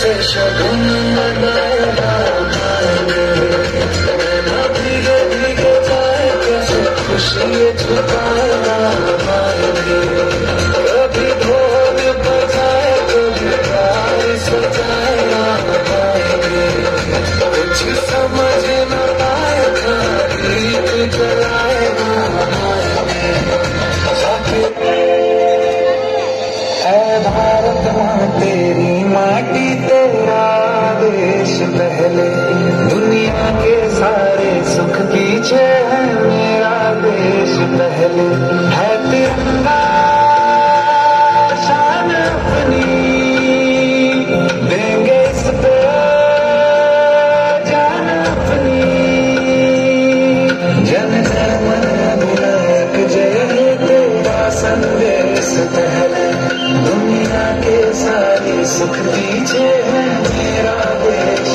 से शगुन खुशी छुपाया पाएँगे बजाए कभी प्यार सजाया कुछ समझ न पाए था भारत माँ तेरी। पहले। दुनिया के सारे सुख पीछे है मेरा देश पहले। है तिरंगा शान अपनी। देंगे इस पे जान अपनी। जन मन जय तेरा संदेश पहले। दुनिया के सुख दीजिए मेरा देश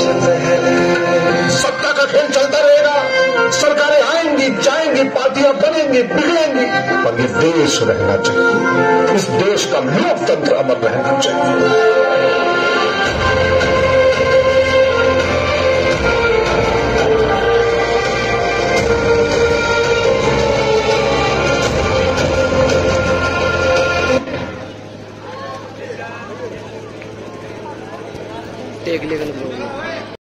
सत्ता का खेल चलता रहेगा। सरकारें आएँगी, जाएँगी, पार्टियाँ बनेंगी, बिगड़ेंगी। पर ये देश रहना चाहिए। इस देश का लोकतंत्र अमर रहना चाहिए। Take legal